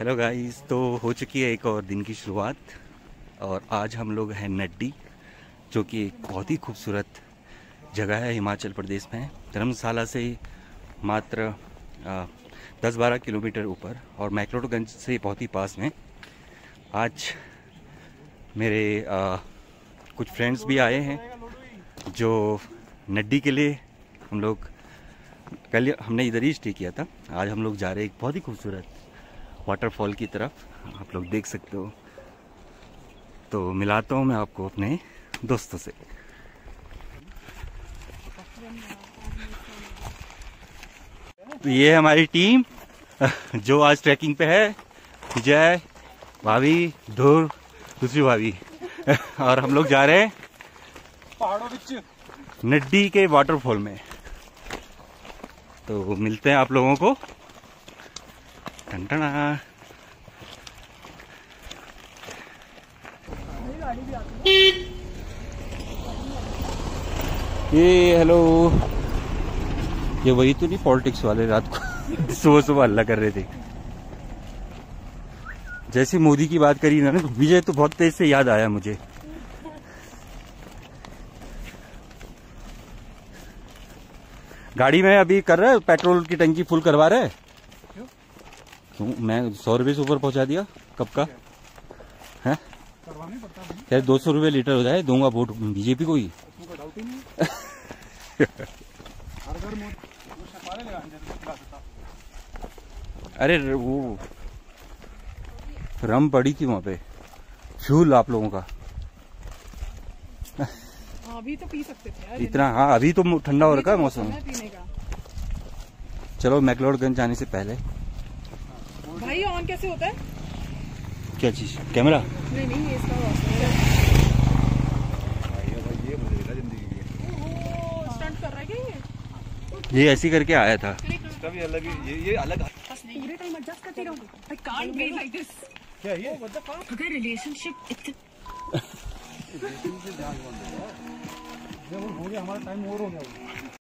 Hello guys तो हो चुकी है एक और दिन की शुरुआत। और आज हम लोग हैं नड्डी जो कि एक बहुत ही खूबसूरत जगह है हिमाचल प्रदेश में। धर्मशाला से मात्र दस बारह किलोमीटर ऊपर और मैकलोडगंज से बहुत ही पास में। आज मेरे आ, कुछ फ्रेंड्स भी आए हैं जो नड्डी के लिए हम लोग कल हमने इधर ही स्टे किया था। आज हम लोग जा रहे हैं एक बहुत ही खूबसूरत वाटरफॉल की तरफ़ आप लोग देख सकते हो। तो मिलाता हूँ मैं आपको अपने दोस्तों से। तो ये हमारी टीम जो आज ट्रैकिंग पे है विजय भाभी धूर दूसरी भाभी। और हम लोग जा रहे हैं पहाड़ों नड्डी के वाटरफॉल में। तो मिलते हैं आप लोगों को। ये हेलो ये वही तो नहीं पॉलिटिक्स वाले रात को सुबह सुबह हल्ला कर रहे थे। जैसे मोदी की बात करी ना, विजय तो बहुत तेज से याद आया मुझे। गाड़ी में अभी कर रहे पेट्रोल की टंकी फुल करवा रहे क्यों मैं सौ रुपये से ऊपर पहुँचा दिया कब का। है? खैर दो सौ रुपये लीटर हो जाए? दूँगा वोट बीजेपी को ही। अरे वो रम पड़ी थी वहाँ पे। फ्यूल आप लोगों का। अभी तो पी सकते थे इतना हाँ अभी तो ठंडा हो रखा है मौसम। चलो मैकलोडगंज जाने से पहले। भाई ऑन कैसे होता है? क्या चीज़? कैमरा? नहीं नहीं इसका ये ऐसी करके आया था। इसका भी अलग ये ये अलग पूरे टाइम एडजस्ट करती रहूँ। I can't be like this क्या ये? अगर रिलेशनशिप इतना हो गया हमारा टाइम और हो गया।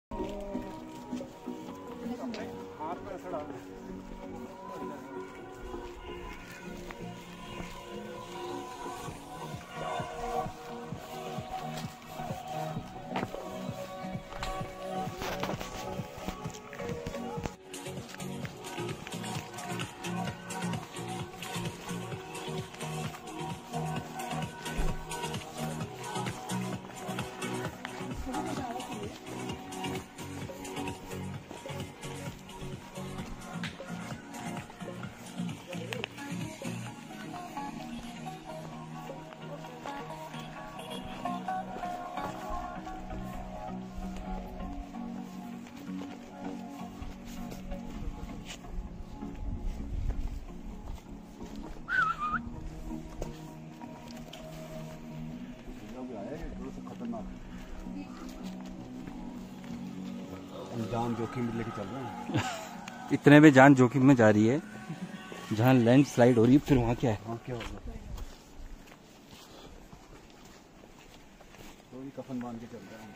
जान जोखिम लेके चल रहे हैं। इतने में जान जोखिम में जा रही है। जहाँ लैंड स्लाइड हो रही है फिर वहाँ क्या है? वहाँ क्या होगा? तो कफन बाँध के चल रहे हैं।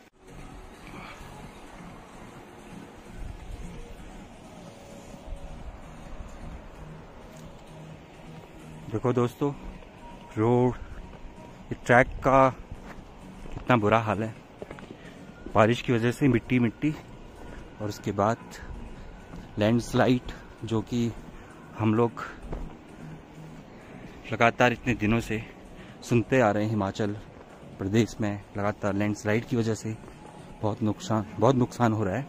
देखो दोस्तों रोड ट्रैक का कितना बुरा हाल है। बारिश की वजह से मिट्टी मिट्टी और उसके बाद लैंडस्लाइड जो कि हम लोग लगातार इतने दिनों से सुनते आ रहे हैं हिमाचल प्रदेश में लगातार लैंडस्लाइड की वजह से। बहुत नुकसान बहुत नुकसान हो रहा है।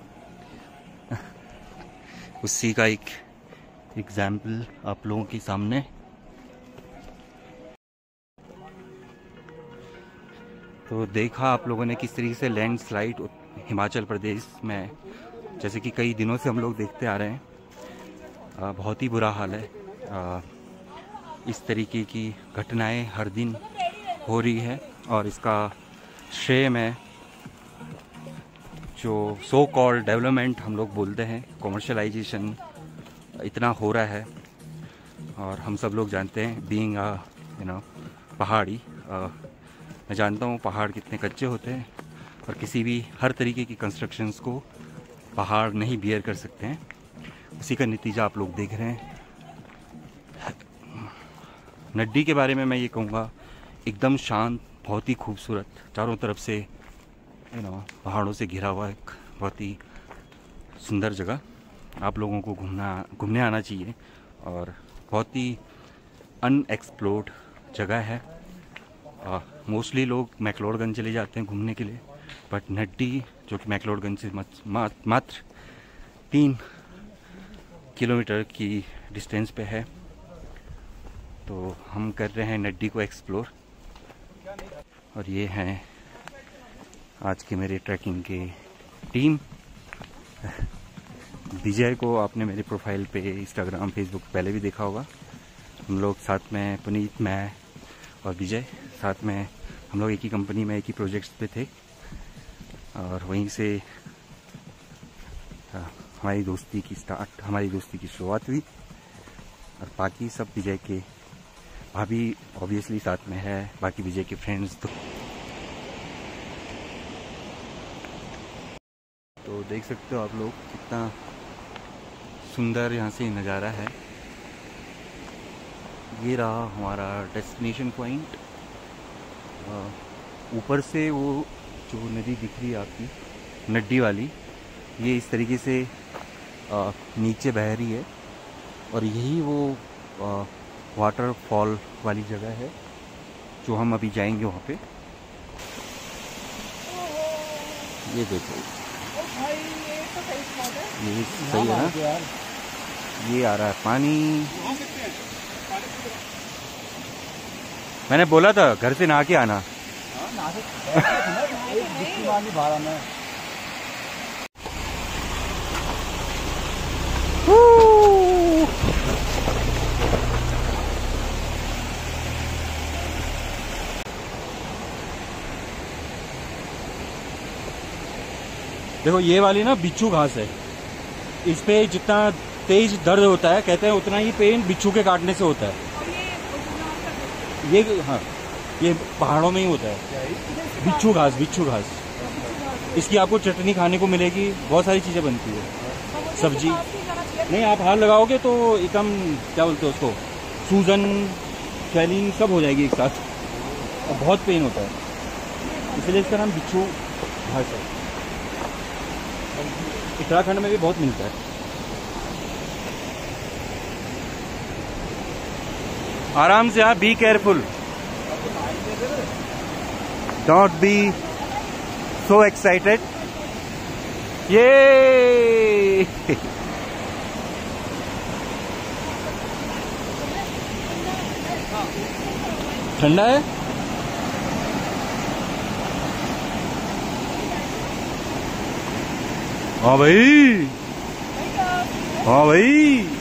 उसी का एक एग्ज़ाम्पल आप लोगों के सामने। तो देखा आप लोगों ने किस तरीके से लैंडस्लाइड हिमाचल प्रदेश में जैसे कि कई दिनों से हम लोग देखते आ रहे हैं। बहुत ही बुरा हाल है। इस तरीके की घटनाएँ हर दिन हो रही है और इसका श्रेय में जो सो कॉल डेवलपमेंट हम लोग बोलते हैं कॉमर्शलाइजेशन इतना हो रहा है। और हम सब लोग जानते हैं बीइंग अ यू नो पहाड़ी। मैं जानता हूँ पहाड़ कितने कच्चे होते हैं और किसी भी हर तरीके की कंस्ट्रक्शंस को पहाड़ नहीं बियर कर सकते हैं। उसी का नतीजा आप लोग देख रहे हैं। नड्डी के बारे में मैं ये कहूँगा, एकदम शांत, बहुत ही खूबसूरत, चारों तरफ़ से यू नो पहाड़ों से घिरा हुआ एक बहुत ही सुंदर जगह। आप लोगों को घूमना, घूमने आना चाहिए और बहुत ही अनएक्सप्लोर्ड जगह है। मोस्टली लोग मैकलोडगंज चले जाते हैं घूमने के लिए। बट नड्डी, जो कि मैकलोडगंज से मात्र तीन किलोमीटर की डिस्टेंस पे है। तो हम कर रहे हैं नड्डी को एक्सप्लोर। और ये हैं आज के मेरे ट्रैकिंग के टीम। विजय को आपने मेरे प्रोफ़ाइल पे इंस्टाग्राम फेसबुक पहले भी देखा होगा। हम लोग साथ में पुनीत, मैं और विजय, साथ में हम लोग एक ही कंपनी में, एक ही प्रोजेक्ट्स पे थे। और वहीं से हमारी दोस्ती की स्टार्ट हमारी दोस्ती की शुरुआत हुई। और बाकी सब विजय के भाभी ऑब्वियसली साथ में है, बाकी विजय के फ्रेंड्स तो। तो देख सकते हो आप लोग कितना सुंदर यहाँ से नज़ारा है। ये रहा हमारा डेस्टिनेशन पॉइंट ऊपर से वो जो नदी दिख रही है आपकी नड्डी वाली ये इस तरीके से अ, नीचे बह रही है और यही वो वाटरफॉल वाली जगह है जो हम अभी जाएँगे वहाँ पे। ये देखो। भाई ये तो सही है। ये सही है ना? ये आ रहा है। पानी। मैंने बोला था घर से नहा के आना। देखो ये वाली ना बिच्छू घास है। इस पे जितना तेज दर्द होता है कहते हैं उतना ही पेन बिच्छू के काटने से होता है। ये हाँ। ये पहाड़ों में ही होता है। बिच्छू घास बिच्छू घास। इसकी आपको चटनी खाने को मिलेगी, बहुत सारी चीज़ें बनती है। सब्ज़ी। नहीं, आप हाथ लगाओगे तो एकदम क्या बोलते हैं उसको, सूजन स्वेलिंग सब हो जाएगी एक साथ। और बहुत पेन होता है। इसलिए इसका नाम बिच्छू घास है। उत्तराखंड में भी बहुत मिलता है। आराम से आप be careful don't be so excited ये ठंडा है? हाँ भाई। हाँ भाई।